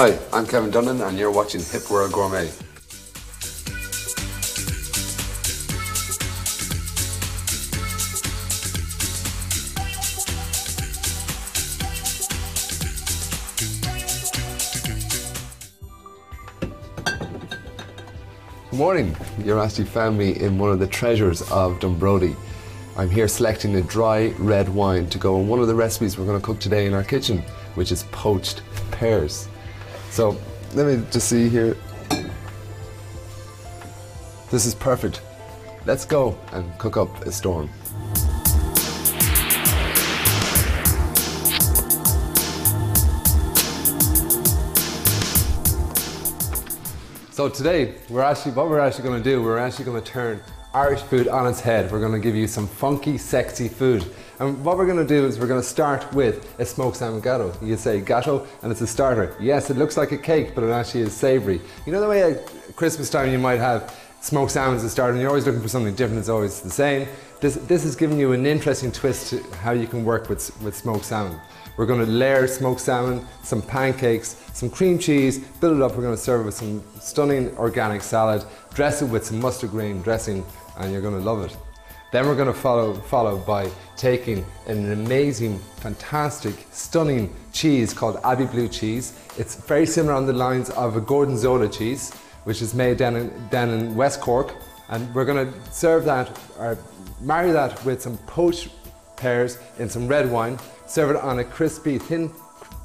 Hi, I'm Kevin Dundon and you're watching Hip World Gourmet. Good morning. You're actually found me in one of the treasures of Dunbrody. I'm here selecting a dry red wine to go in one of the recipes we're going to cook today in our kitchen, which is poached pears. So let me just see here. This is perfect. Let's go and cook up a storm. So today, we're actually, what we're actually gonna do, we're actually gonna turn Irish food on its head. We're gonna give you some funky, sexy food. And what we're gonna do is we're gonna start with a smoked salmon gateau. You say gateau, and it's a starter. Yes, it looks like a cake, but it actually is savory. You know the way at Christmas time you might have smoked salmon as a starter, and you're always looking for something different, it's always the same. This, this is giving you an interesting twist to how you can work with, with smoked salmon. We're going to layer smoked salmon, some pancakes, some cream cheese, build it up. We're going to serve it with some stunning organic salad, dress it with some mustard green dressing, and you're going to love it. Then we're going to follow, follow by taking an amazing, fantastic, stunning cheese called Abbey Blue cheese. It's very similar on the lines of a Gorgonzola cheese, which is made down in, down in West Cork. And we're going to serve that, or marry that with some poached pears in some red wine, serve it on a crispy, thin,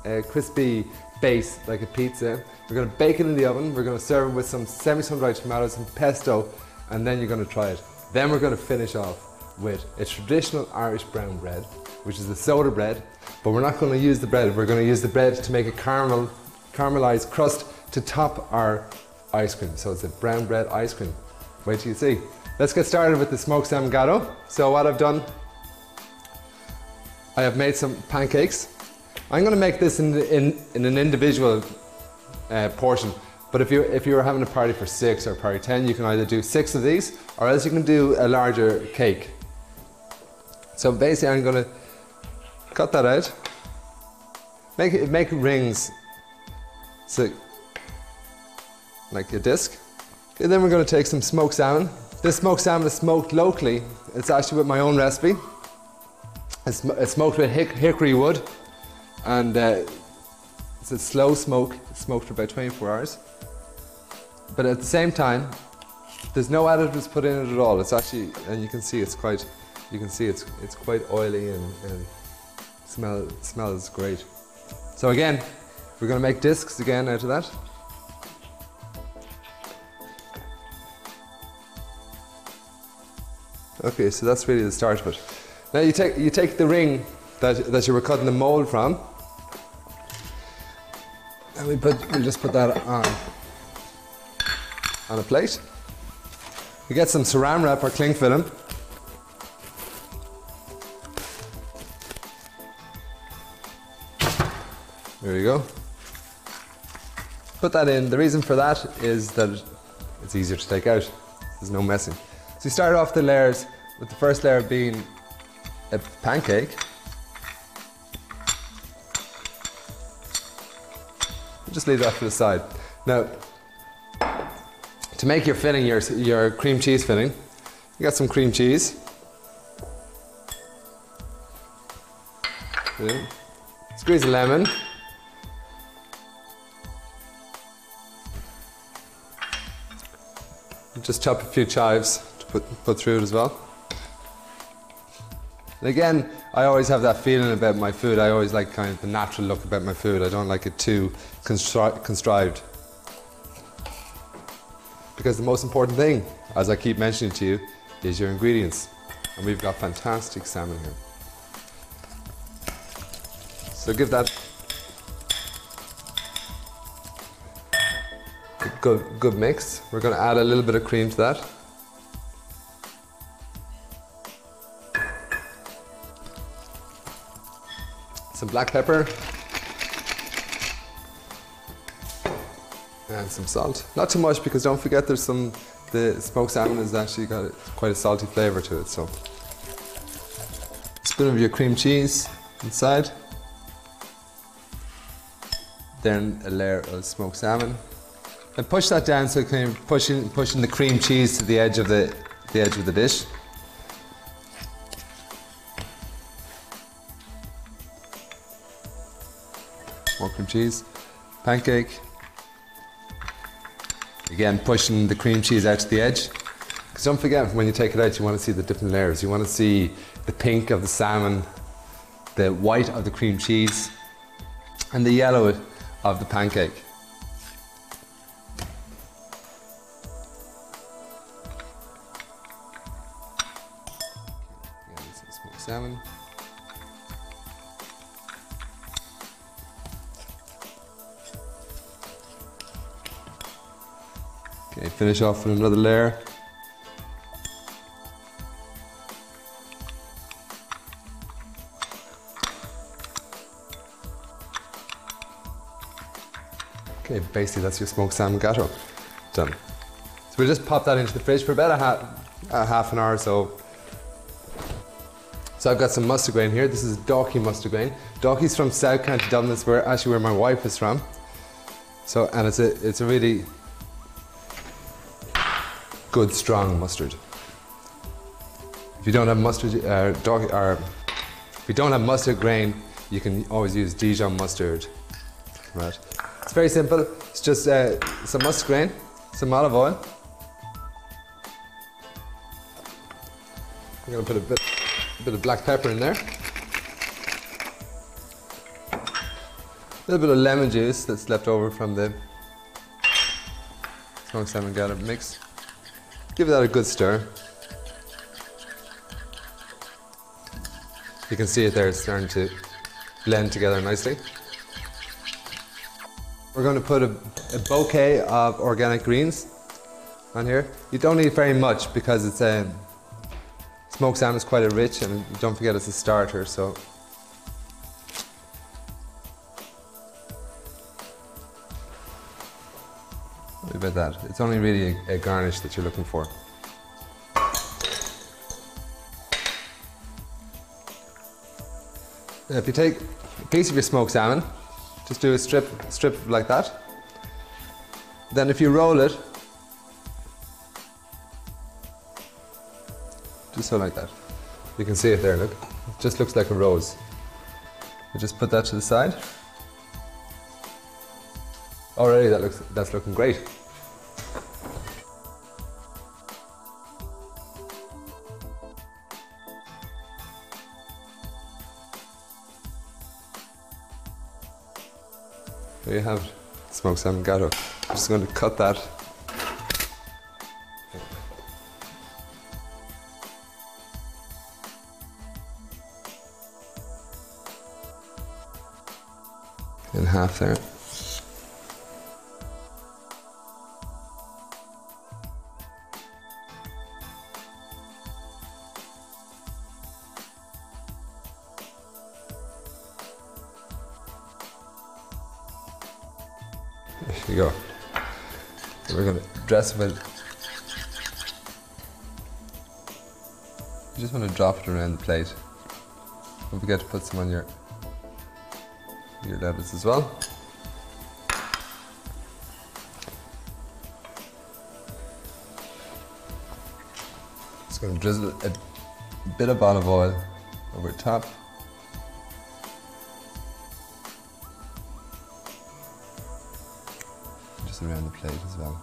uh, crispy base like a pizza. We're going to bake it in the oven. We're going to serve it with some semi-sun-dried tomatoes and pesto, and then you're going to try it. Then we're going to finish off with a traditional Irish brown bread, which is a soda bread, but we're not going to use the bread. We're going to use the bread to make a caramel, caramelized crust to top our ice cream. So it's a brown bread ice cream. Wait till you see. Let's get started with the smoked salmon gateau. So what I've done I have made some pancakes. I'm going to make this in, in, in an individual uh, portion, but if you're, if you're having a party for six or party 10, you can either do six of these or else you can do a larger cake. So basically I'm going to cut that out, make, it, make rings so, like a disc. And then we're going to take some smoked salmon. This smoked salmon is smoked locally. It's actually with my own recipe. It's, it's smoked with hick, hickory wood and uh, it's a slow smoke, smoked for about 24 hours. But at the same time, there's no additives put in it at all. It's actually, and you can see it's quite, you can see it's, it's quite oily and, and smell, smells great. So again, we're going to make discs again out of that. Okay, so that's really the start of it. Now you take, you take the ring that, that you were cutting the mold from, and we put, we just put that on, on a plate. We get some saran wrap or cling film. There you go. Put that in. The reason for that is that it's easier to take out. There's no messing. So you start off the layers with the first layer being a pancake. Just leave that to the side. Now, to make your filling, your, your cream cheese filling, you got some cream cheese. Squeeze a lemon. Just chop a few chives to put, put through it as well. And again, I always have that feeling about my food. I always like kind of the natural look about my food. I don't like it too constri contrived. Because the most important thing, as I keep mentioning to you, is your ingredients. And we've got fantastic salmon here. So give that good, good mix. We're going to add a little bit of cream to that. some black pepper, and some salt. Not too much because don't forget there's some, the smoked salmon has actually got quite a salty flavour to it. So, spoon of your cream cheese inside. then a layer of smoked salmon. And push that down so of pushing pushing the cream cheese to the edge of the the edge of the dish. More cream cheese, pancake. Again, pushing the cream cheese out to the edge. Because don't forget, when you take it out, you want to see the different layers. You want to see the pink of the salmon, the white of the cream cheese, and the yellow of the pancake. Finish off with another layer. Okay, basically that's your smoked salmon gateau. Done. So we'll just pop that into the fridge for about a, a half an hour or so. So I've got some mustard grain here. This is Dalkey mustard grain. Dalkey's from South County Dublin. That's where actually where my wife is from. So and it's a it's a really good strong mustard. If you don't have mustard, uh, dog, or if you don't have mustard grain, you can always use Dijon mustard. Right. It's very simple. It's just uh, some mustard grain, some olive oil. I'm gonna put a bit, a bit of black pepper in there. A little bit of lemon juice that's left over from the smoked salmon gateau mix. Give that a good stir. You can see it there, it's starting to blend together nicely. We're going to put a, a bouquet of organic greens on here. You don't need very much because it's a um, smoked salmon is quite a rich and don't forget it's a starter so about that? It's only really a, a garnish that you're looking for. If you take a piece of your smoked salmon, just do a strip, strip like that. Then if you roll it, just so like that. You can see it there, look. It just looks like a rose. You just put that to the side. Already that looks that's looking great. There you have smoked salmon gateau. I'm just going to cut that. In half. There dress with. You just want to drop it around the plate. Don't forget to put some on your your lettuce as well. Just gonna drizzle a bit of olive oil over top. just around the plate as well.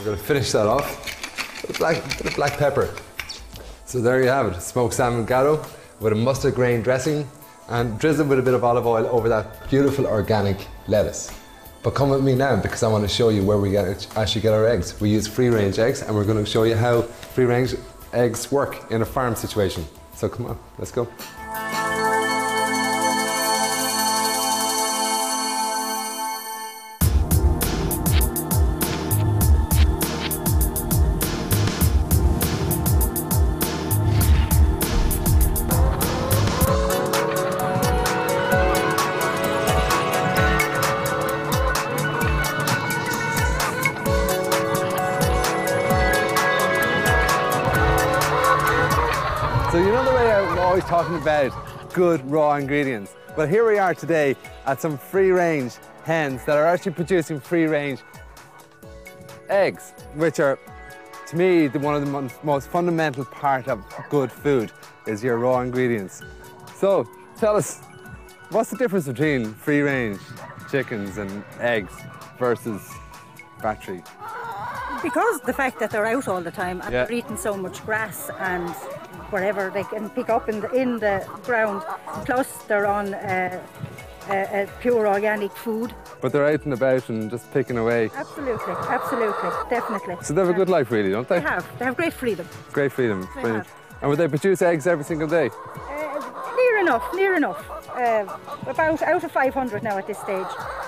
We're going to finish that off with black, bit of black pepper. So there you have it, smoked salmon gateau with a mustard grain dressing and drizzle with a bit of olive oil over that beautiful organic lettuce. But come with me now because I want to show you where we get, actually get our eggs. We use free range eggs and we're going to show you how free range eggs work in a farm situation. So come on, let's go. Talking about good raw ingredients. Well, here we are today at some free range hens that are actually producing free range eggs, which are, to me, the, one of the most fundamental part of good food is your raw ingredients. So, tell us, what's the difference between free range chickens and eggs versus factory? Because the fact that they're out all the time and Yeah. they're eating so much grass and whatever they can pick up in the, in the ground, plus they're on uh, uh, uh, pure organic food. But they're out and about and just picking away. Absolutely, absolutely, definitely. So they have a good life, really, don't they? They have. They have great freedom. Great freedom. They Brilliant. have. And would they produce eggs every single day? Uh, near enough, near enough. Uh, about out of 500 now at this stage.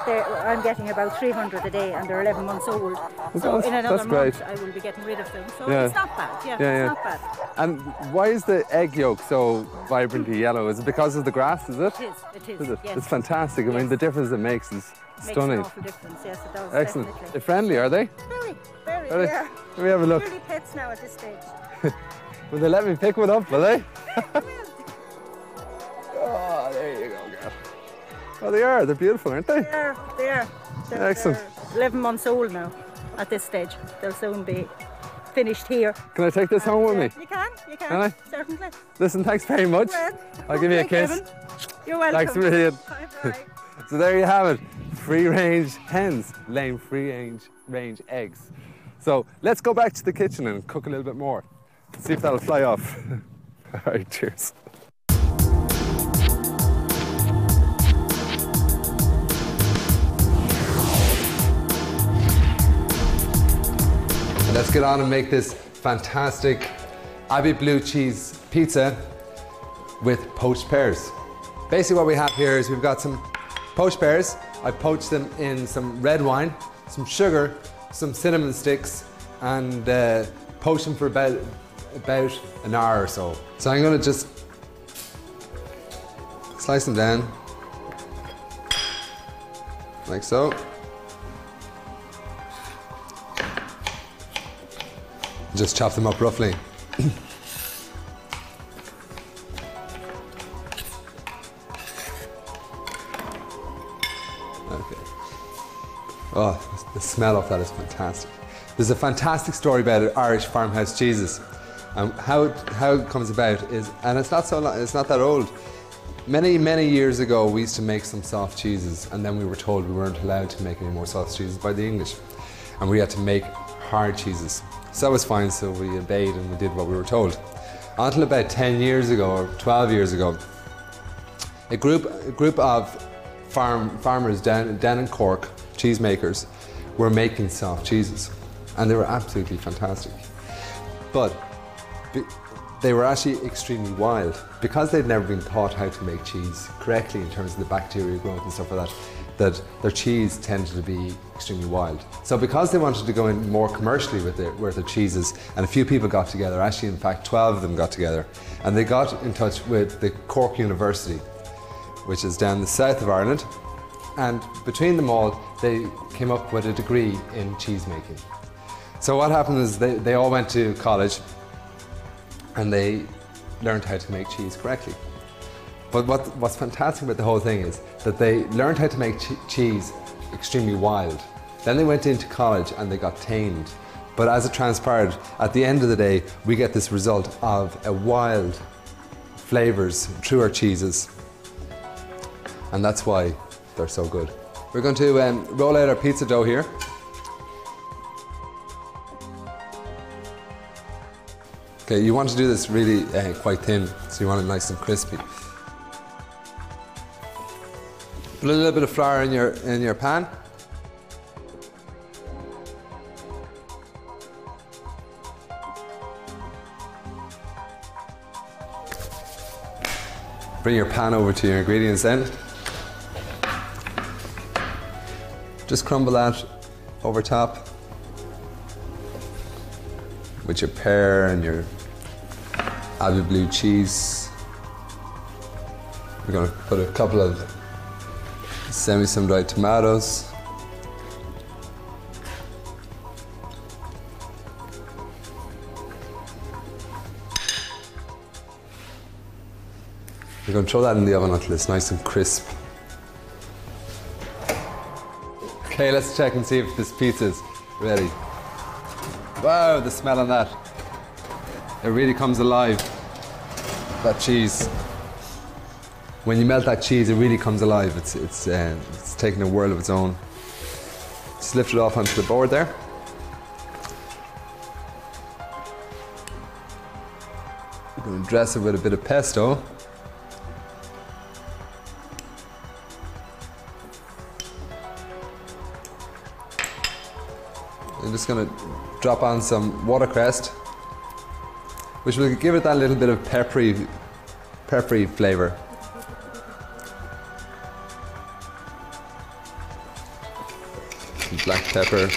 I'm getting about 300 a day, and they're 11 months old. So that's- in another month. I will be getting rid of them. So Yeah. it's not bad. Yeah, Yeah, yeah. it's not bad. And why is the egg yolk so vibrantly yellow? Is it because of the grass, is it? It is. It is. Is it? Yes. It's fantastic. I mean, the difference it makes is stunning. Makes an awful difference. Yes, it does. Excellent. Definitely. They're friendly, are they? Very, very. Are they? Yeah. Let me have a look. Really pets now at this stage. Will they let me pick one up, will they? Oh, they are. They're beautiful, aren't they? They're, they're, they're, Excellent. they're 11 months old now at this stage. They'll soon be finished here. Can I take this home with Uh, me? You can, you can. Can I? Certainly. Listen, thanks very much. Well, I'll give you a kiss. Kevin. You're welcome. Thanks a million. Bye-bye. So there you have it. Free range hens laying free range, range eggs. So let's go back to the kitchen and cook a little bit more. See if that'll fly off. All right, cheers. Let's get on and make this fantastic Abbey blue cheese pizza with poached pears. Basically what we have here is we've got some poached pears. I poached them in some red wine, some sugar, some cinnamon sticks, and uh, poached them for about, about an hour or so. So I'm gonna just slice them down, like so. Just chop them up roughly. Okay. Oh, the smell of that is fantastic. There's a fantastic story about Irish farmhouse cheeses. And how it, how it comes about is, and it's not so long, it's not that old. Many, many years ago, we used to make some soft cheeses, and then we were told we weren't allowed to make any more soft cheeses by the English. And we had to make hard cheeses. So that was fine, so we obeyed and we did what we were told. Until about 10 years ago, or 12 years ago, a group, a group of farm, farmers down, down in Cork, cheesemakers, were making soft cheeses. And they were absolutely fantastic. But they were actually extremely wild. Because they'd never been taught how to make cheese correctly in terms of the bacteria growth and stuff like that, that their cheese tended to be extremely wild. So because they wanted to go in more commercially with their, with their cheeses, and a few people got together, actually in fact 12 of them got together, and they got in touch with the Cork University, which is down the south of Ireland. And between them all, they came up with a degree in cheese making. So what happened is they, they all went to college and they learned how to make cheese correctly. But what, what's fantastic about the whole thing is that they learned how to make che- cheese extremely wild. Then they went into college and they got tamed. But as it transpired, at the end of the day, we get this result of a wild flavors through our cheeses. And that's why they're so good. We're going to um, roll out our pizza dough here. Okay, you want to do this really uh, quite thin, so you want it nice and crispy. Put a little bit of flour in your in your pan. Bring your pan over to your ingredients then. Just crumble that over top with your pear and your Abbey blue cheese. We're going to put a couple of semi sun dried tomatoes. We're to throw that in the oven until it's nice and crisp. Okay, let's check and see if this pizza's ready. Wow, the smell on that. It really comes alive. That cheese. When you melt that cheese, it really comes alive. It's, it's, uh, it's taking a world of its own. Just lift it off onto the board there. We're going to dress it with a bit of pesto. I'm just going to drop on some watercress, which will give it that little bit of peppery, peppery flavour. Black pepper.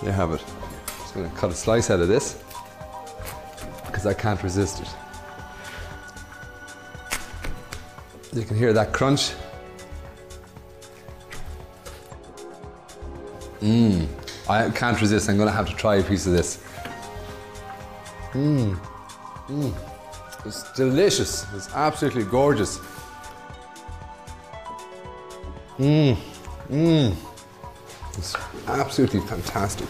There you have it. I'm just going to cut a slice out of this because I can't resist it. You can hear that crunch. Mmm, I can't resist. I'm going to have to try a piece of this. Mmm, mmm. It's delicious. It's absolutely gorgeous. Mmm, mmm. It's absolutely fantastic.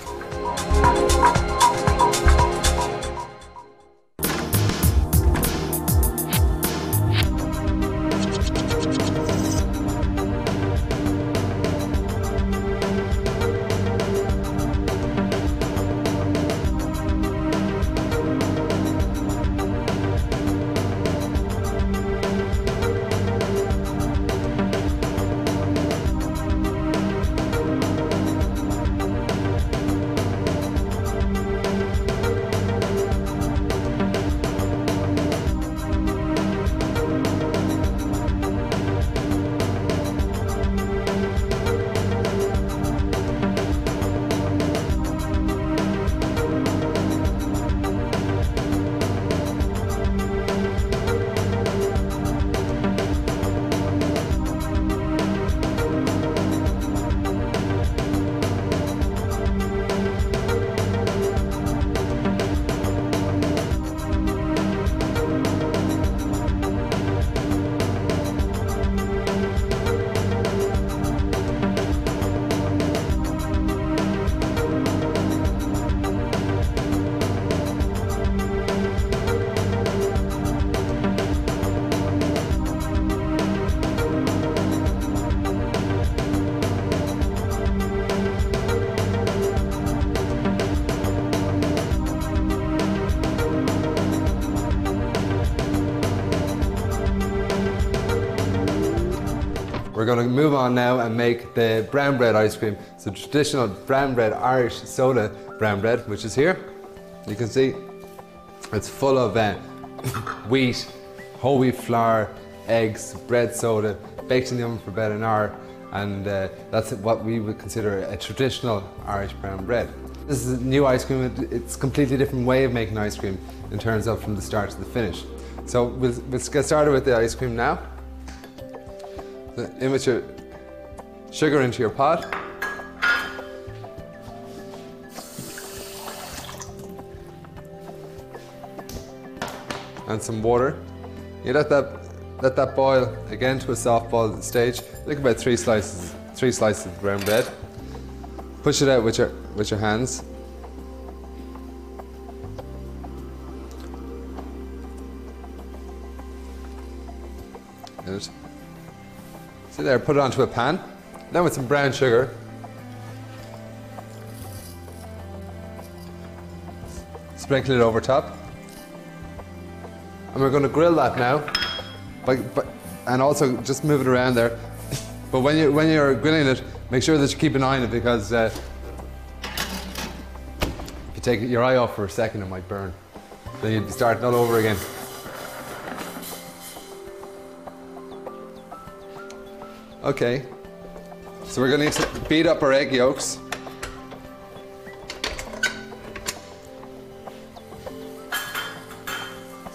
We're going to move on now and make the brown bread ice cream. So traditional brown bread Irish soda brown bread, which is here. You can see it's full of uh, wheat, whole wheat flour, eggs, bread soda, baked in the oven for about an hour, and uh, that's what we would consider a traditional Irish brown bread. This is a new ice cream. It's a completely different way of making ice cream in terms of from the start to the finish. So we'll, we'll get started with the ice cream now. The immature sugar into your pot. And some water. You let that let that boil again to a soft boil stage. Look about three slices three slices of brown bread. Push it out with your with your hands. So there, put it onto a pan. Then with some brown sugar. Sprinkle it over top. And we're going to grill that now. But, but, and also just move it around there. But when, you, when you're grilling it, make sure that you keep an eye on it because uh, if you take your eye off for a second, it might burn. Then you'd be starting all over again. Okay. So we're going to beat up our egg yolks.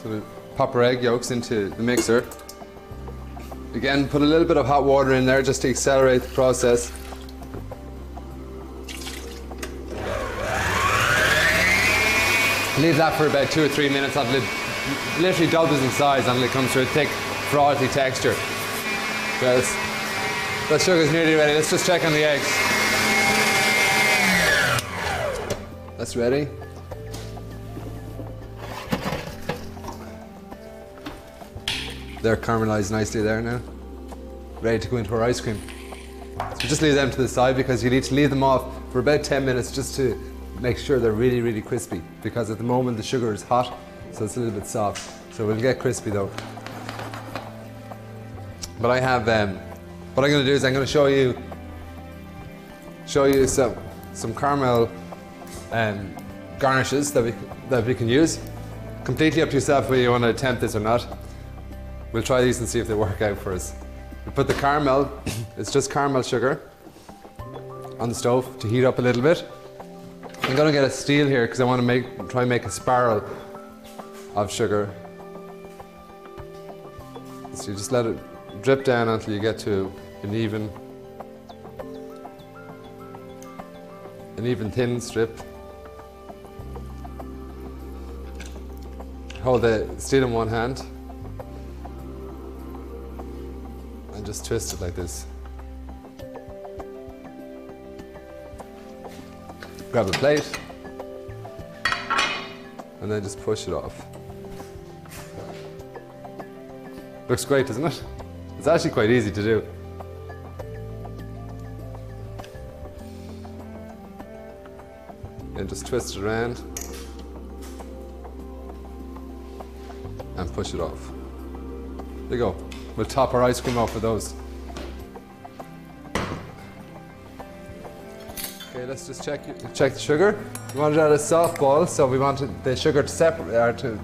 So we pop our egg yolks into the mixer. Again, put a little bit of hot water in there just to accelerate the process. Leave that for about two or three minutes until it literally doubles in size until it comes to a thick, frothy texture. So that sugar's nearly ready. Let's just check on the eggs. That's ready. They're caramelized nicely there now. Ready to go into our ice cream. So just leave them to the side because you need to leave them off for about 10 minutes just to make sure they're really, really crispy because at the moment the sugar is hot, so it's a little bit soft. So we'll get crispy though. But I have, um, what I'm gonna do is I'm gonna show you, show you some, some caramel um, garnishes that we, that we can use. Completely up to yourself whether you want to attempt this or not. We'll try these and see if they work out for us. We put the caramel, it's just caramel sugar, on the stove to heat up a little bit. I'm gonna get a steel here because I want to make try and make a spiral of sugar. So you just let it drip down until you get to an even an even thin strip. Hold the steel in one hand and just twist it like this. Grab a plate and then just push it off. Looks great, doesn't it? It's actually quite easy to do. Just twist it around and push it off. There you go. We'll top our ice cream off with those. Okay, let's just check check the sugar. We want it at a soft ball, so we want the sugar to separate, or to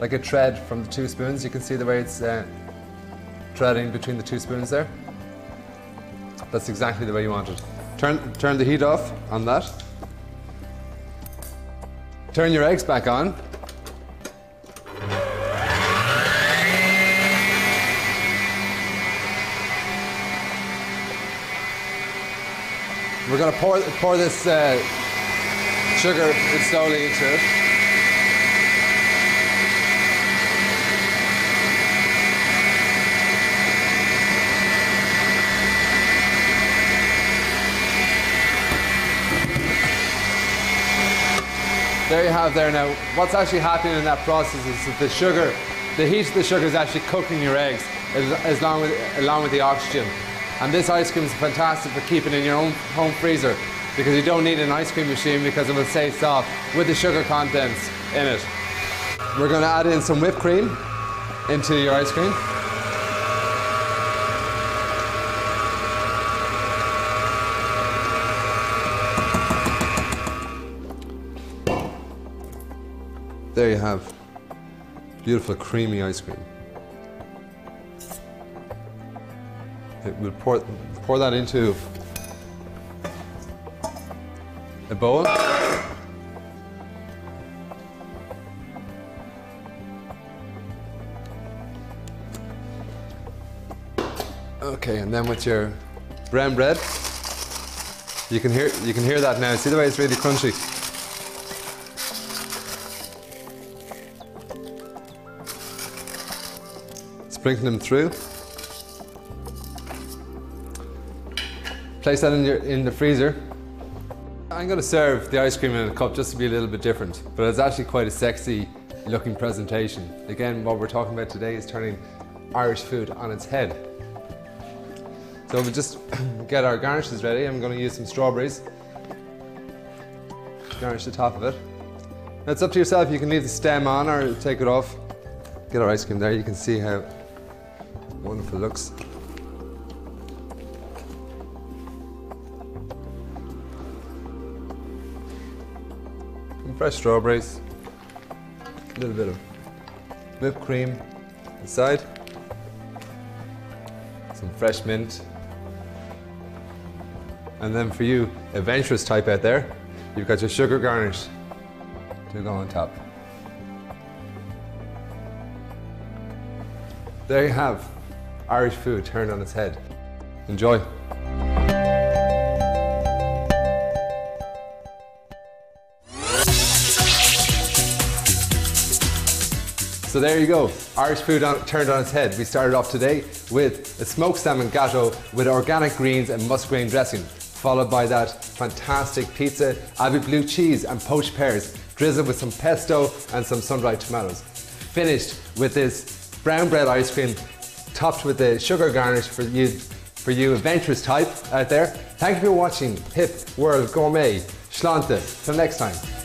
like a thread from the two spoons. You can see the way it's uh, threading between the two spoons there. That's exactly the way you want it. Turn turn the heat off on that. Turn your eggs back on. We're to pour, pour this uh, sugar slowly into it. There you have there now. What's actually happening in that process is that the sugar, the heat of the sugar is actually cooking your eggs as, long with, along with the oxygen. And this ice cream is fantastic for keeping in your own home freezer because you don't need an ice cream machine because it will stay soft with the sugar contents in it. We're going to add in some whipped cream into your ice cream. There you have beautiful creamy ice cream. We'll pour, pour that into a bowl. Okay, and then with your brown bread, you can hear you can hear that now. See the way it's really crunchy. Sprinkle them through. Place that in, your, in the freezer. I'm going to serve the ice cream in a cup just to be a little bit different, but it's actually quite a sexy looking presentation. Again, what we're talking about today is turning Irish food on its head. So we'll just get our garnishes ready. I'm going to use some strawberries. Garnish the top of it. Now it's up to yourself. You can leave the stem on or take it off. Get our ice cream there. You can see how wonderful looks. looks. fresh strawberries, a little bit of whipped cream inside, some fresh mint, and then for you adventurous type out there, you've got your sugar garnish to go on top. There you have Irish food turned on its head. Enjoy. So there you go, Irish food on, turned on its head. We started off today with a smoked salmon gateau with organic greens and musgrain dressing, followed by that fantastic pizza, Abbey blue cheese and poached pears, drizzled with some pesto and some sun-dried tomatoes. Finished with this brown bread ice cream, topped with the sugar garnish for you, for you adventurous type out there. Thank you for watching Hip World Gourmet. Sláinte. Till next time.